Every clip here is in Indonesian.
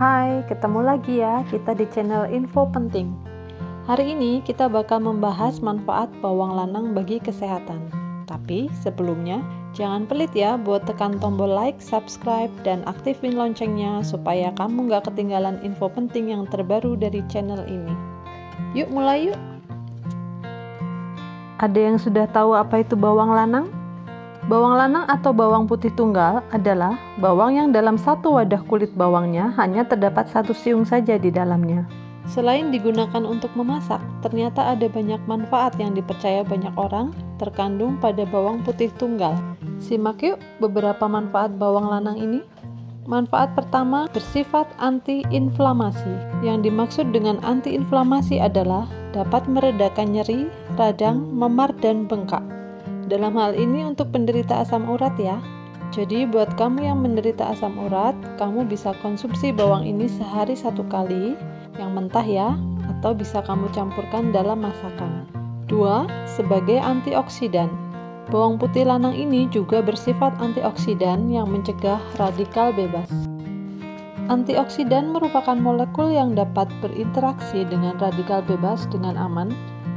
Hai, ketemu lagi ya kita di channel Info Penting. Hari ini kita bakal membahas manfaat bawang lanang bagi kesehatan. Tapi sebelumnya, jangan pelit ya buat tekan tombol like, subscribe, dan aktifin loncengnya supaya kamu nggak ketinggalan info penting yang terbaru dari channel ini. Yuk mulai yuk! Ada yang sudah tahu apa itu bawang lanang? Bawang lanang atau bawang putih tunggal adalah bawang yang dalam satu wadah kulit bawangnya hanya terdapat satu siung saja di dalamnya. Selain digunakan untuk memasak, ternyata ada banyak manfaat yang dipercaya banyak orang terkandung pada bawang putih tunggal. Simak yuk beberapa manfaat bawang lanang ini. Manfaat pertama bersifat anti-inflamasi. Yang dimaksud dengan anti-inflamasi adalah dapat meredakan nyeri, radang, memar, dan bengkak. Dalam hal ini untuk penderita asam urat ya. Jadi buat kamu yang menderita asam urat, kamu bisa konsumsi bawang ini sehari satu kali, yang mentah ya, atau bisa kamu campurkan dalam masakan. 2. Sebagai antioksidan. Bawang putih lanang ini juga bersifat antioksidan yang mencegah radikal bebas. Antioksidan merupakan molekul yang dapat berinteraksi dengan radikal bebas dengan aman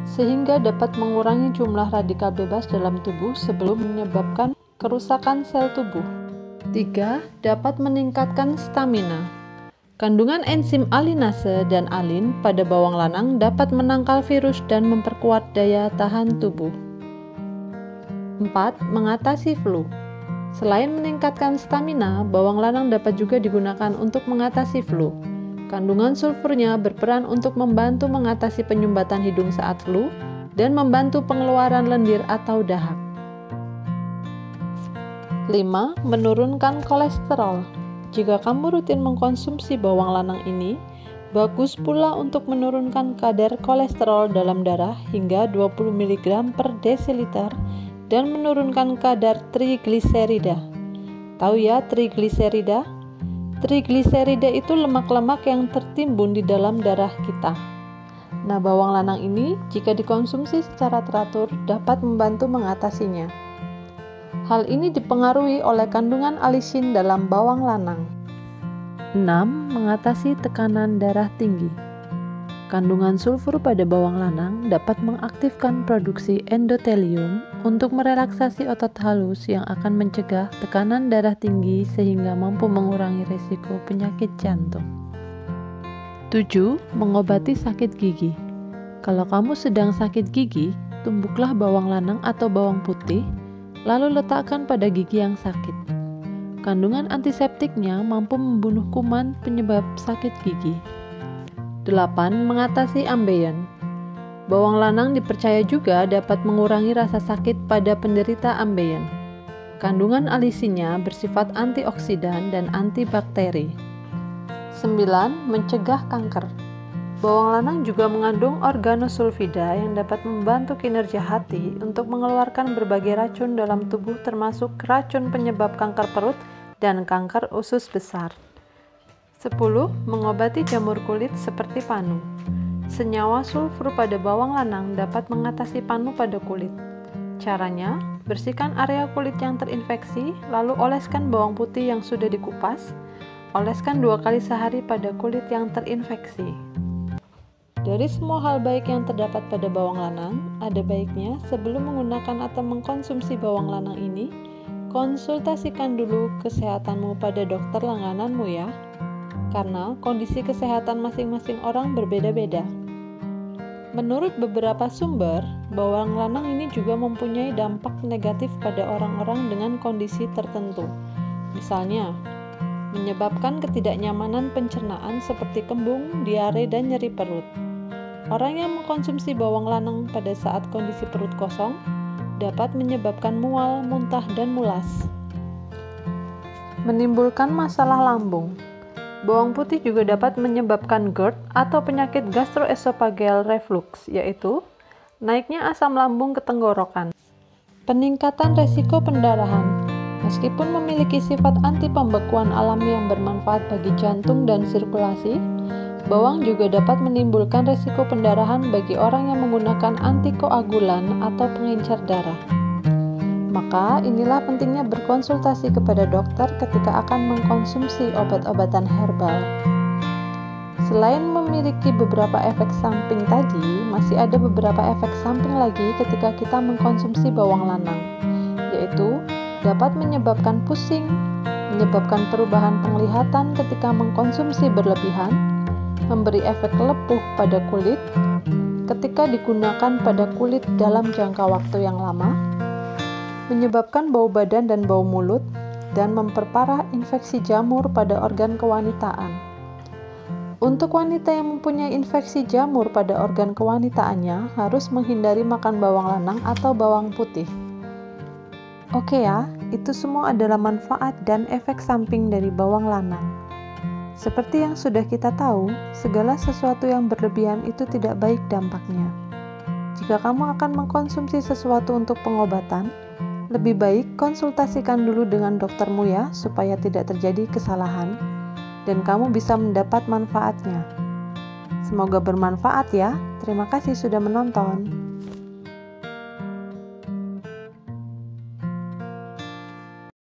sehingga dapat mengurangi jumlah radikal bebas dalam tubuh sebelum menyebabkan kerusakan sel tubuh. 3. Dapat meningkatkan stamina. Kandungan enzim alinase dan alin pada bawang lanang dapat menangkal virus dan memperkuat daya tahan tubuh. 4. Mengatasi flu. Selain meningkatkan stamina, bawang lanang dapat juga digunakan untuk mengatasi flu. Kandungan sulfurnya berperan untuk membantu mengatasi penyumbatan hidung saat flu dan membantu pengeluaran lendir atau dahak. 5. Menurunkan kolesterol. Jika kamu rutin mengkonsumsi bawang lanang ini, bagus pula untuk menurunkan kadar kolesterol dalam darah hingga 20 mg per desiliter dan menurunkan kadar trigliserida. Tahu ya trigliserida? Trigliserida itu lemak-lemak yang tertimbun di dalam darah kita. Nah, bawang lanang ini jika dikonsumsi secara teratur dapat membantu mengatasinya. Hal ini dipengaruhi oleh kandungan alisin dalam bawang lanang. 6. Mengatasi tekanan darah tinggi. Kandungan sulfur pada bawang lanang dapat mengaktifkan produksi endotelium untuk merelaksasi otot halus yang akan mencegah tekanan darah tinggi sehingga mampu mengurangi risiko penyakit jantung. 7. Mengobati sakit gigi. Kalau kamu sedang sakit gigi, tumbuklah bawang lanang atau bawang putih, lalu letakkan pada gigi yang sakit. Kandungan antiseptiknya mampu membunuh kuman penyebab sakit gigi. 8. Mengatasi ambeien. Bawang lanang dipercaya juga dapat mengurangi rasa sakit pada penderita ambeien. Kandungan alisinya bersifat antioksidan dan antibakteri. 9. Mencegah kanker. Bawang lanang juga mengandung organosulfida yang dapat membantu kinerja hati untuk mengeluarkan berbagai racun dalam tubuh termasuk racun penyebab kanker perut dan kanker usus besar. 10. Mengobati jamur kulit seperti panu. Senyawa sulfur pada bawang lanang dapat mengatasi panu pada kulit. Caranya, bersihkan area kulit yang terinfeksi, lalu oleskan bawang putih yang sudah dikupas. Oleskan dua kali sehari pada kulit yang terinfeksi. Dari semua hal baik yang terdapat pada bawang lanang, ada baiknya sebelum menggunakan atau mengkonsumsi bawang lanang ini, konsultasikan dulu kesehatanmu pada dokter langgananmu ya karena kondisi kesehatan masing-masing orang berbeda-beda. Menurut beberapa sumber, bawang lanang ini juga mempunyai dampak negatif pada orang-orang dengan kondisi tertentu. Misalnya, menyebabkan ketidaknyamanan pencernaan seperti kembung, diare, dan nyeri perut. Orang yang mengkonsumsi bawang lanang pada saat kondisi perut kosong dapat menyebabkan mual, muntah, dan mulas. Menimbulkan masalah lambung. Bawang putih juga dapat menyebabkan GERD atau penyakit gastroesophageal reflux, yaitu naiknya asam lambung ke tenggorokan. Peningkatan resiko pendarahan. Meskipun memiliki sifat anti pembekuan alami yang bermanfaat bagi jantung dan sirkulasi, bawang juga dapat menimbulkan resiko pendarahan bagi orang yang menggunakan antikoagulan atau pengencer darah. Maka inilah pentingnya berkonsultasi kepada dokter ketika akan mengkonsumsi obat-obatan herbal. Selain memiliki beberapa efek samping tadi, masih ada beberapa efek samping lagi ketika kita mengkonsumsi bawang lanang, yaitu dapat menyebabkan pusing, menyebabkan perubahan penglihatan ketika mengkonsumsi berlebihan, memberi efek lepuh pada kulit ketika digunakan pada kulit dalam jangka waktu yang lama, menyebabkan bau badan dan bau mulut, dan memperparah infeksi jamur pada organ kewanitaan. Untuk wanita yang mempunyai infeksi jamur pada organ kewanitaannya, harus menghindari makan bawang lanang atau bawang putih. Oke ya, itu semua adalah manfaat dan efek samping dari bawang lanang. Seperti yang sudah kita tahu, segala sesuatu yang berlebihan itu tidak baik dampaknya. Jika kamu akan mengkonsumsi sesuatu untuk pengobatan, lebih baik konsultasikan dulu dengan doktermu ya, supaya tidak terjadi kesalahan dan kamu bisa mendapat manfaatnya. Semoga bermanfaat ya. Terima kasih sudah menonton.